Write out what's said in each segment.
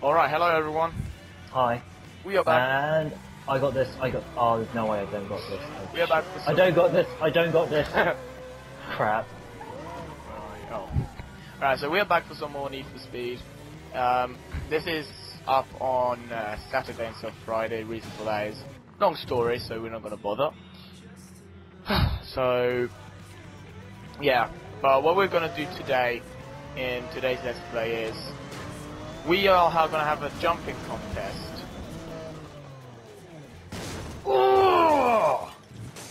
Alright, hello everyone. Hi. We are back. And I got this. I got. Oh, there's no way I don't got this. we are back for I don't got this. I don't got this. Crap. Right, oh. Alright, so we are back for some more Need for Speed. Um, this is up on uh, Saturday instead of Friday. Reason for that is long story, so we're not going to bother. so, yeah. But what we're going to do today in today's Let's Play is we are going to have a jumping contest. Oh!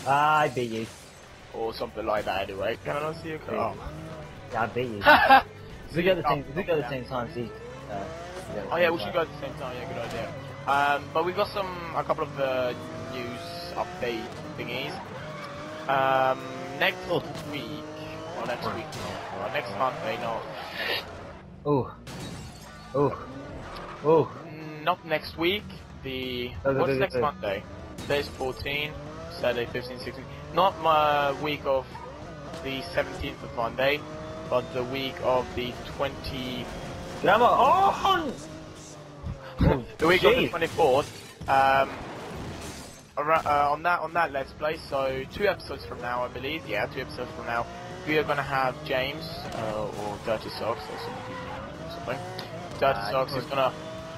I beat you. Or something like that anyway. Can I not see your car? Yeah, I beat you. Oh. We go at the same, if we go the same time, see. Uh, we go at the Oh yeah, we should go at the same time. Yeah, good idea. Um, but we've got some a couple of uh, news update thingies. Um, next Oh. week or next week, or next month, no, Ooh. Ooh. Ooh. Mm, not next week. The Oh, what's next Monday? Today's 14, Saturday 15, 16. Not my week of the 17th of Monday, but the week of the 20. Come on! Oh, the week of the 24th. Um, uh, on that on that let's play. So two episodes from now, I believe. Yeah, two episodes from now, we are gonna have James uh, or Dirty Socks or something. Dirty Socks is gonna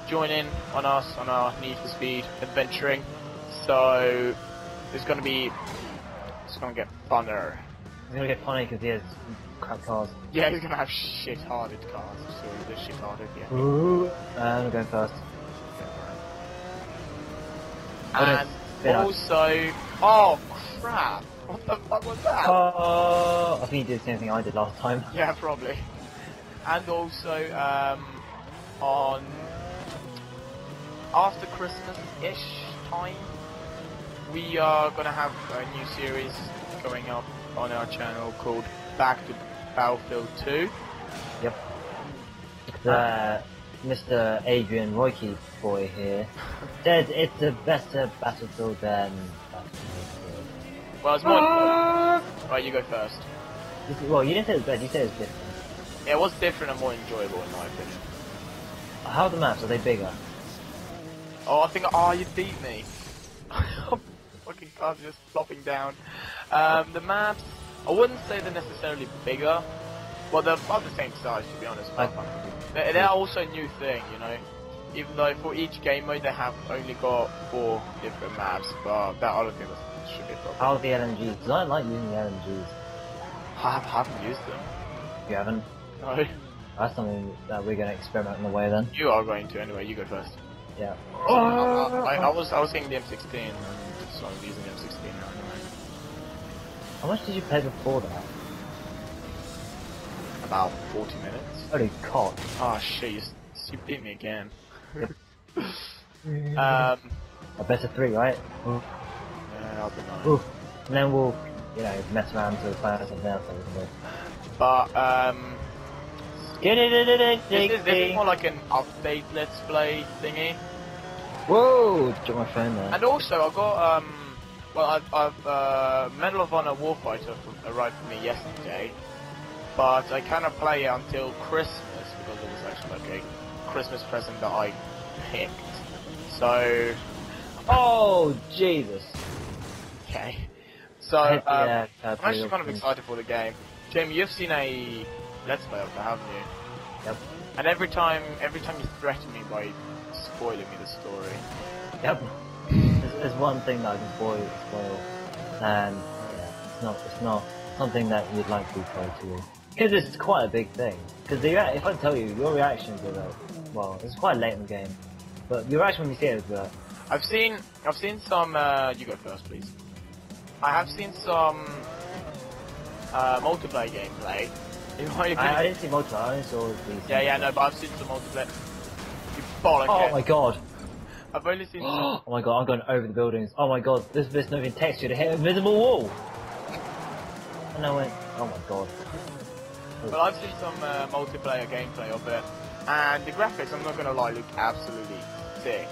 join in on us on our Need for Speed adventuring. So it's gonna be it's gonna get funner. It's gonna get funny because he has crap cars. Yeah, he's gonna have shit-hearted cars. So the shit-hearted, yeah. Ooh. I'm going first. And also, oh crap! What the fuck was that? Oh, I think he did the same thing I did last time. Yeah, probably. And also, um, on after Christmas-ish time, we are gonna have a new series going up on our channel called Back to Battlefield 2. Yep. It's, uh, Mr. Adrian Roik boy here said it's a better battlefield than Battlefield. Well, it's more. right, you go first. Well, you didn't say it was bad, you said it was different. Yeah, it was different and more enjoyable in my opinion. How are the maps? Are they bigger? Oh, I think. Oh, you beat me. Fucking cars just flopping down. Um, the maps. I wouldn't say they're necessarily bigger. Well, they're about the same size, to be honest. But they're, they're also a new thing, you know. Even though for each game mode they have only got four different maps, but that other thing was, should be a problem. How are the LMGs? Because I like using the LMGs. I have- haven't used them. You haven't? No, That's something that we're going to experiment in a way then. you are going to anyway. You go first. Yeah. I, I, I was I was getting the M16, and so I'm using the M16 now anyway. How much did you pay before that? About 40 minutes. Holy cock. Oh shit, you, you beat me again. um, a better three, right? Ooh. yeah, I don't know. Ooh. And then we'll, you know, mess around to find something else that we can do. But um, this is, this is more like an update let's play thingy. Whoa! Dropped my phone there. And also, I got um, well, I've, I've uh, Medal of Honor Warfighter f- arrived for me yesterday, but I cannot play it until Christmas because it was actually like a Christmas present that I picked. So, Oh, Jesus. okay. So, I um, hit the, uh, I'm actually kind of excited for the game. Jamie, you've seen a Let's Play of it, haven't you? Yep. And every time, every time you threaten me by spoiling me the story, Yep. There's, there's one thing that I can spoil, spoil, and yeah, it's not, it's not something that you'd like to be told to you. Because it's quite a big thing. Because if I tell you, your reaction to it, well, it's quite late in the game, but your reaction when you see it is that, I've seen, I've seen some. Uh, you go first, please. I have seen some uh, multiplayer gameplay. In my I, I didn't see multiplayer, I only saw the... yeah, yeah, no, but I've seen some multiplayer. You bollock Oh it. my god. I've only seen some. Oh my god, I'm going over the buildings. Oh my god, this there's not even texture to hit an invisible wall. And I went, oh my god. Well, I've seen some uh, multiplayer gameplay of it, and the graphics, I'm not gonna lie, look absolutely sick.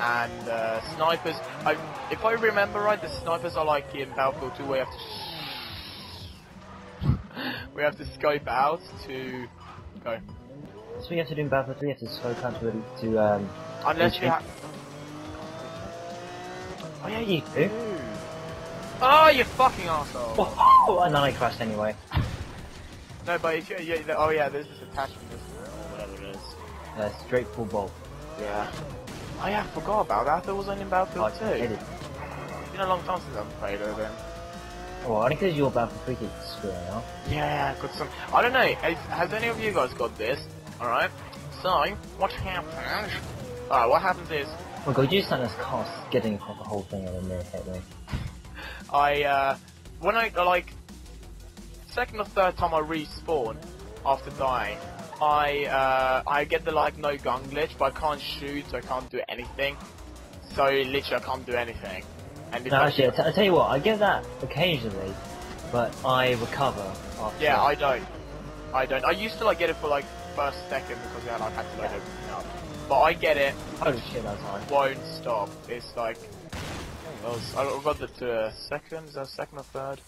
And uh, snipers, I, if I remember right, the snipers are like in Battlefield 2 where you have to we have to scope out to go. That's what you have to do in Battlefield 3. You have to scope out to, to um... Unless you have. Oh yeah, you do. Oh, you fucking asshole! Oh, and then I crashed anyway. No, but if you, yeah, the- oh yeah, there's this attachment, isn't there, or whatever it is. Uh, straight full bolt. Yeah. Oh yeah, I forgot about that. There was only in Battlefield I hate 2. it. It's been a long time since I've played it then. Oh, only because your Battlefield 3 keeps Yeah, got some. I don't know. Has, has any of you guys got this? All right. So what happens? All right. What happens is Oh god, you sent us cost getting the whole thing and then near me. I uh, when I like second or third time I respawn after dying, I uh, I get the like no gun glitch, but I can't shoot, so I can't do anything. So literally, I can't do anything. And No, actually, I t- I tell you what, I get that occasionally, but I recover after. Yeah, I don't. I don't. I used to like get it for like first second because yeah, I had to load everything up. But I get it. Holy shit, that's high. Won't stop. It's like. I was- I got the to uh, second. Is that second or third?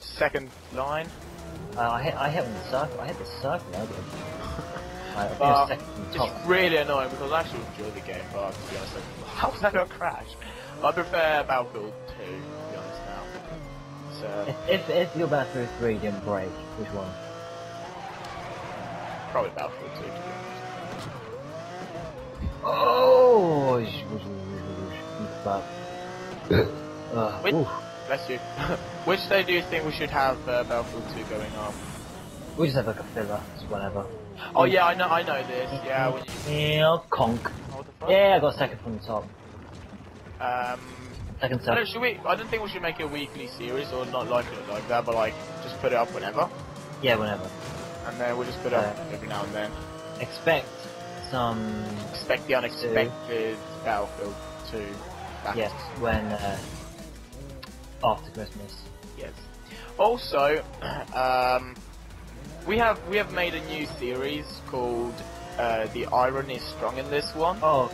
Second line. Uh, I hit, I hit on the circle. I hit the circle. I did. I think it Uh, was second from the top. It's really annoying because I actually enjoy the game, but to be honest, like, how was that gonna crash? I prefer Battlefield 2, to be honest now. So, If, if if your Battlefield 3 didn't break, which one? probably Battlefield 2, to be honest. Oh! But. Uh, Wait. oof. Bless you. Which day do you think we should have uh, Battlefield 2 going up? we just have like a filler, just whatever. Oh yeah, I know, I know this. Yeah, when you. Yeah, conk. What the fuck? Yeah, I got second from the top. Um. Second I don't, should we? I don't think we should make it a weekly series, or not like it like that, but like just put it up whenever, Yeah, whenever. and then we'll just put it up Uh, every now and then. Expect some. Expect the unexpected Battlefield 2. Back- Yes, when. Uh, after Christmas. Yes. Also, um, we have we have made a new series called uh, "The Iron is Strong" in this one, Oh,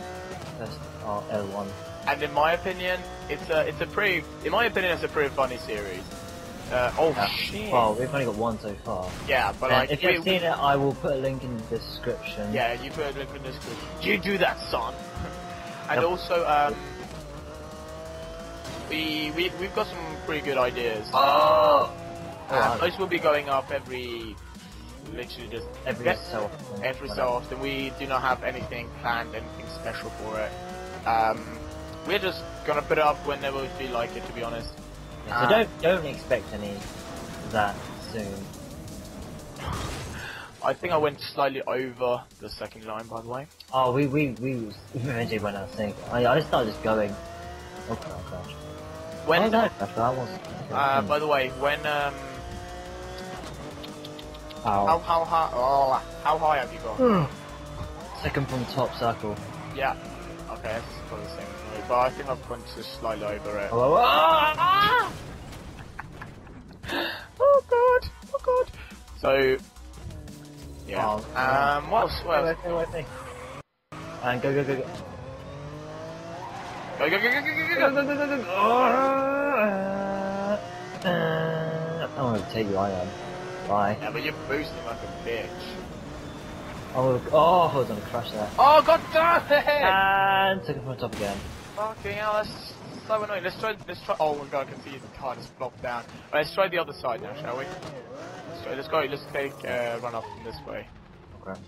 that's oh, L1. And in my opinion, it's a it's a pretty in my opinion it's a pretty funny series. Uh, oh Yeah. shit! Well, we've only got one so far. yeah, but And like if you've seen it, I will put a link in the description. Yeah, you put it in the description. You do that, son. and Yep. also, um, we we we've got some pretty good ideas. Oh! Um, those will be going up every, literally just Every so often. every so often. We do not have anything planned, anything special for it. Um, we're just gonna put it up whenever we feel like it. To be honest. Yeah, so Uh, don't don't expect any that soon. I think I went slightly over the second line, by the way. Oh, we we we was- eventually went out of sync. I I started just going. Oh gosh. When, oh, no, that wasn't. uh, by the way, when um, how Ow. how high? Oh, how high have you gone? Second from top circle. Yeah. Okay, probably the same me, but I think I've gone just slightly over it. Oh, oh, ah! Oh god! Oh god! So, yeah. Oh, um, what else? What else? Wait, wait, wait, wait. And go, go, go, go. Go, go, go, go, go, go, Go, go! go, go, go, go. Uh, uh, I'm gonna take you, I am. Bye. Yeah, but you're boosting like a bitch. Oh, oh, I was gonna crush that. Oh god damn it! And took it from the top again. Fucking hell, that's so annoying. Let's try, let's try, oh my god, I can see the car just flopped down. Alright, let's try the other side now, shall we? Let's, try, let's go, let's take, uh, run up from this way. Okay.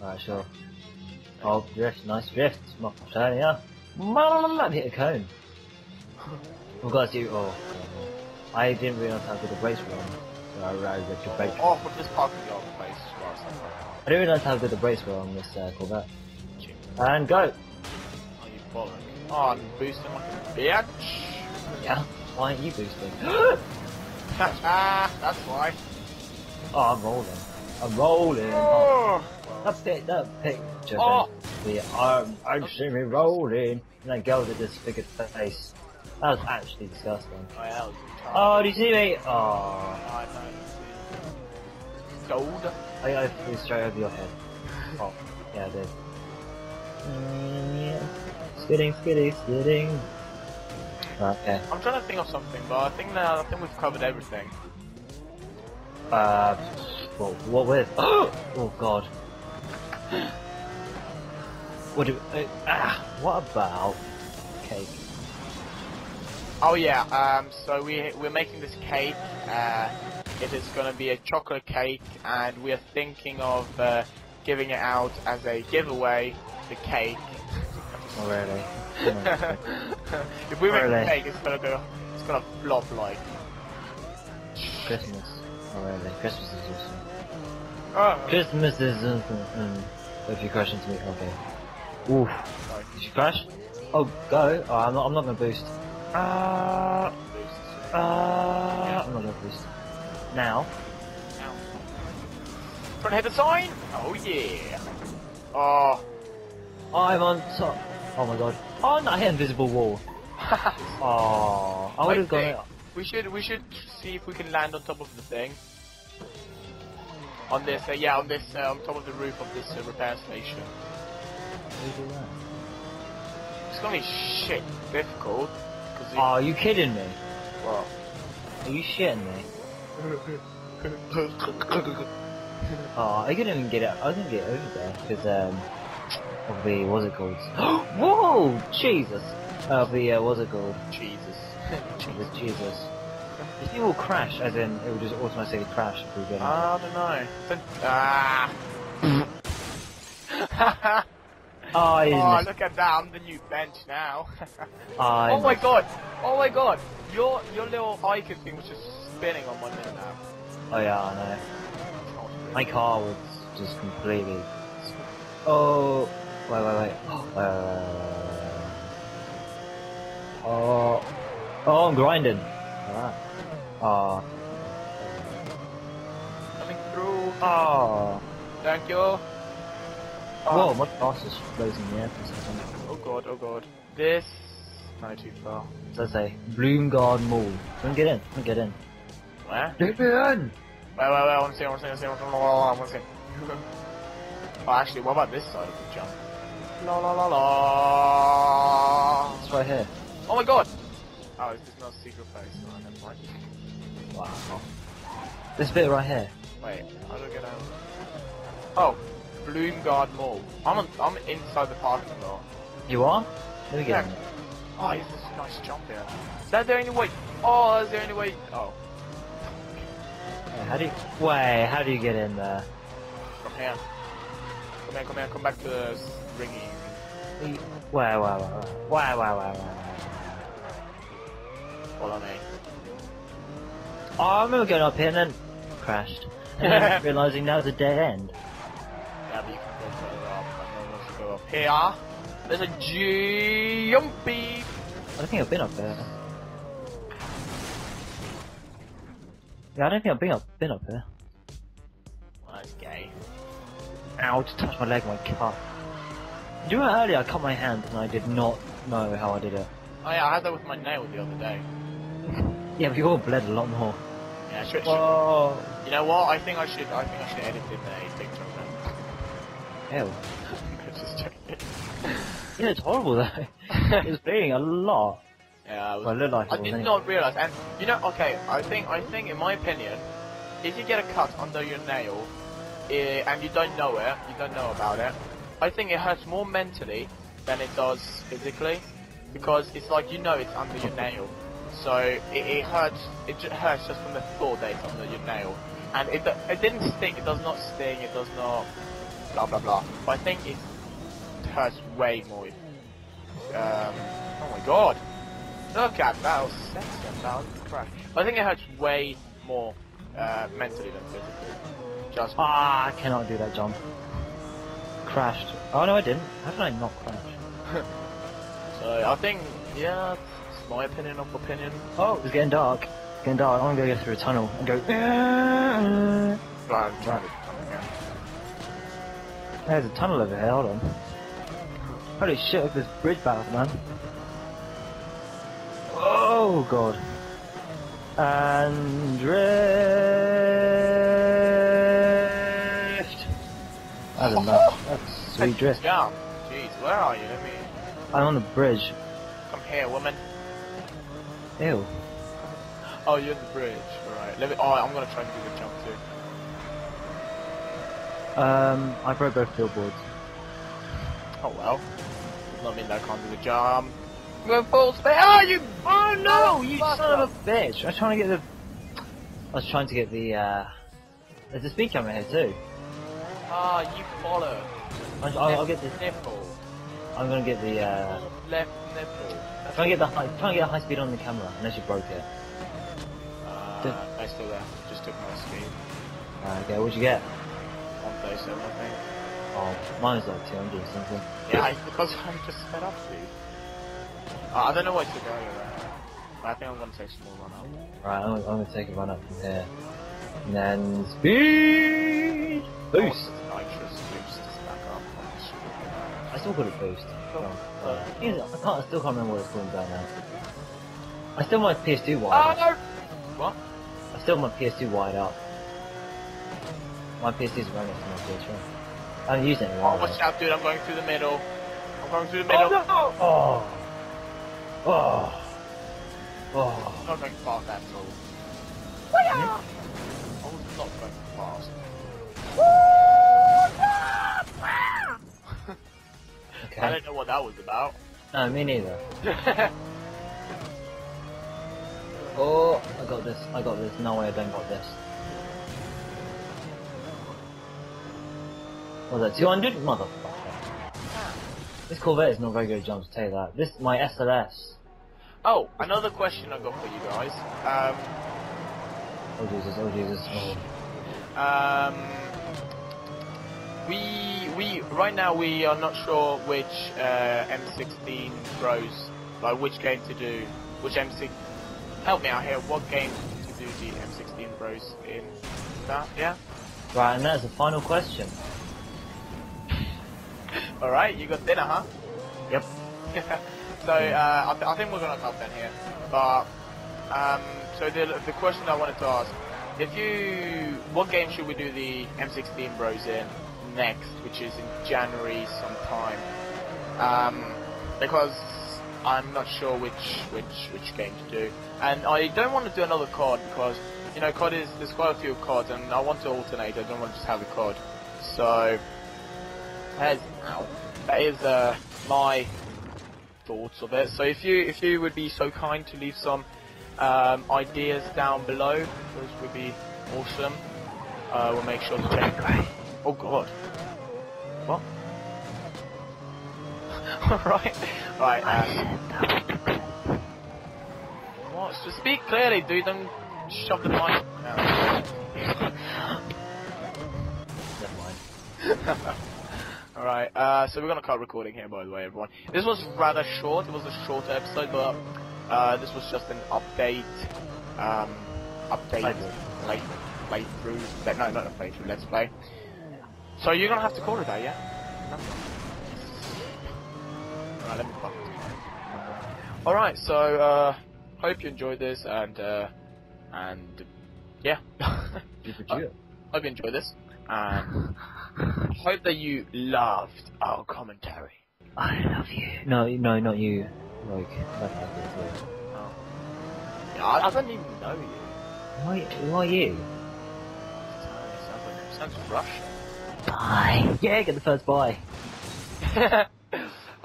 Alright, sure. Oh, drift, nice drift. Not turning up. Hit a cone. Oh god, you. Oh, I didn't realise how good the brakes were on. So I realised that the brakes. Oh, of this parking lot place. I didn't realise how good the brakes were on this uh, Corvette. And go. Oh, you bollock. Oh, I'm boosting like a bitch. Yeah. Why aren't you boosting? ah, that's why. oh, I'm rolling. I'm rolling. Oh, Oh. that pic, that picture. Oh. The um, I see me rolling. And that girl with the disfigured face. That was actually disgusting. My hell, Oh, do you see me? Oh. Gold. I, I flew straight over your head. Oh, yeah, I did. Mm, yeah. Skidding, skidding, skidding. Okay. I'm trying to think of something, but I think that I think we've covered everything. Uh, well, what with? oh god. What do? Uh, ah, what about cake? Oh yeah, um, so we we're making this cake. Uh, it is gonna be a chocolate cake, and we are thinking of uh, giving it out as a giveaway. The cake. Oh really? if we make Really? the cake, it's gonna go. It's gonna flop like. Christmas. Oh really? Christmas is awesome. Oh, Christmas is awesome. Mm. If you crash into me, okay. Oof. sorry. Did you crash? Oh, go. Oh, I'm not. I'm not gonna boost. Uh, uh, I'm not gonna boost. Now. Now. Front hit the sign. Oh yeah. Oh. I'm on top. Oh my god. Oh, no, I hit invisible wall. Oh, I would have gone. We should we should see if we can land on top of the thing. On this, uh, yeah, on this, uh, on top of the roof of this uh, repair station. It's gonna be shit difficult. Cause Oh, are you kidding me? well, Are you shitting me? Oh, I couldn't even get it. I couldn't get over there because um, of the what's it called? Whoa, Jesus! Of the uh, what's it called? Jesus. Jesus, Jesus. If you will crash, as in it will just automatically crash if we get. I don't know. Then- Ah. oh, oh, look at that! I'm the new bench now. Oh my god! Oh my god! Your your little icon thing was just spinning on my minute now. Oh yeah, I know. My car was just completely. Oh, wait, wait, wait. Wait. Oh, oh, I'm grinding. Alright. Oh, Coming through. oh. Thank you. Whoa, my boss is floating in the air for second. Oh god, oh god. This... No, too far. So I say, Bloomgard Mall. Don't get in, don't get in. Where? In! Wait, wait, wait, I want to see, I want to see, I want to see, I want to see. Oh, actually, what about this side of the jump? La la la la. It's right here. Oh my god! Oh, is this not a secret place? Oh, never mind. Wow. This bit right here. Wait, how do I get out? Oh, Bloomgard Mall. I'm on, I'm inside the parking lot. You are? Let me get Yeah. in. Oh, is this a nice jump here? Is that the only way? Oh, is there any way? Oh, yeah, how do you... Why? How do you get in there? Come here. Come here, come here, come back to the ringy. Why, why, why, why, why, why, why? Follow me. Oh, I remember going up here and then crashed. And then realising that was a dead end. Yeah, but you can go further up. And then once go up here, there's a jumpy... I don't think I've been up there. Yeah, I don't think I've been up, been up there. Well, that's gay. Ow, just touched my leg, my cuff. Do you remember earlier I cut my hand and I did not know how I did it? Oh yeah, I had that with my nail the other day. Yeah, but you all bled a lot more. Yeah, should, should, Whoa. you know what? I think I should. I think I should edit in a picture of Ew. them. Just joking. Yeah, it's horrible though. it's bleeding a lot. Yeah, I was. Well, it looked like I did anyway. not realize, and you know, okay, I think, I think, in my opinion, if you get a cut under your nail, eh, and you don't know it, you don't know about it, I think it hurts more mentally than it does physically, because it's like you know it's under your nail, so it, it hurts. It just hurts just from the thought that it's under your nail, and it it didn't sting. It does not sting. It does not blah blah blah. But I think it hurts way more. Um, oh my god. Look at that, that was sexy, that was crash. I think it hurts way more uh, mentally than physically. Just Ah, I cannot do that jump. Crashed. Oh no, I didn't. How did I not crash? so I think yeah, it's my opinion of opinion. Oh, it's getting dark. It's getting dark. I'm gonna go through a tunnel and go. I'm trying to come again. There's a tunnel over here. Hold on. Holy shit! Look at this bridge battle, man. Oh god. And drift. That's enough. That's sweet drift. Jump. Jeez, where are you? Let me I'm on the bridge. come here, woman. Ew. Oh, you're in the bridge. Alright. Let me. Oh, I'm gonna try and do the jump too. Um, I broke both billboards. Oh well. Does not mean that I can't do the job. I'm going full speed. Oh, you! Oh no, you Fuck son up. of a bitch! I was trying to get the. I was trying to get the. uh... There's a speed camera here too. Ah, you follow. I, I'll, I'll get the. nipple. I'm gonna get the. uh... Left nipple. Try and get the high, try and get a high speed on the camera, unless you broke it. Uh, I still there. Just took my speed. Uh, okay, what'd you get? 137, I think. Oh, mine was like 200 or something. Yeah, because I'm just sped up, dude. Uh, I don't know what to go. But I think I'm gonna take some more run up. Right, I'm, I'm gonna take a run up from here. And then speed boost. Oh, nitrous boost is back up. I still got a boost. Oh, uh, I can't. I still can't remember what it's called right now. I still my PS2 Oh wired. up. What? I still have my PS2 wired up. My PS2 is running for my PS3. I haven't used it in a Oh, watch out, dude. I'm going through the middle. I'm going through the middle. Oh, oh, oh, oh. I'm not going fast at all. I was not going fast. I Okay. don't know what that was about. No, me neither. Oh, I got this. I got this. No way, I don't got this. What was that 200? Motherfucker. Ah. This Corvette is not very good at jumps, tell you that. This, my SLS. Oh, another question I got for you guys. Um, Oh Jesus, oh Jesus. Oh. Um, we we right now we are not sure which uh, M16 Bros, like which game to do, which M6. Help me out here. What game to do the M16 Bros in? That yeah. Right, and that's the final question. All right, you got dinner, huh? Yep. so uh, I, th- I think we're gonna cut then here. But um, so the the question I wanted to ask, if you, what game should we do the M16 Bros in next, which is in January sometime? Um, because I'm not sure which which which game to do, and I don't want to do another COD because you know COD is there's quite a few CODs, and I want to alternate. I don't want to just have a COD. So that is, that is uh, my thoughts of it. So if you if you would be so kind to leave some um, ideas down below, those would be awesome. Uh, we'll make sure to check. Oh God. What? Alright. Right. Uh, what? Just speak clearly, dude. Don't shove the mic. No. Never mind. Alright, uh, so we're gonna cut recording here, by the way, everyone. This was rather short, it was a short episode, but, uh, this was just an update, um, update, Playthrough. play, playthrough, let- no, not a playthrough, let's play. So you're gonna have to call it that, yeah? No? Alright, let me fuck. Alright, so, uh, hope you enjoyed this, and, uh, and, yeah. Uh, hope you enjoyed this, and hope that you loved our commentary. I love you. No, no, not you. Like, that's not good too. Oh. Yeah, I, I don't even know you. Why, why you? It sounds, like, sounds Russian. Bye. Yeah, get the first buy.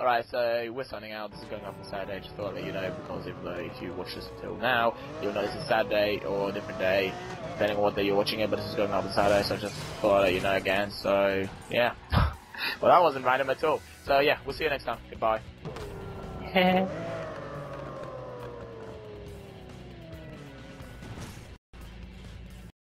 Alright, so we're signing out. This is going up on Saturday. Just thought let you know because if, uh, if you watch this until now, you'll know it's a Saturday or a different day, depending on what day you're watching it. But this is going up on Saturday, so just thought let you know again. So yeah, well that wasn't random at all. So yeah, we'll see you next time. Goodbye.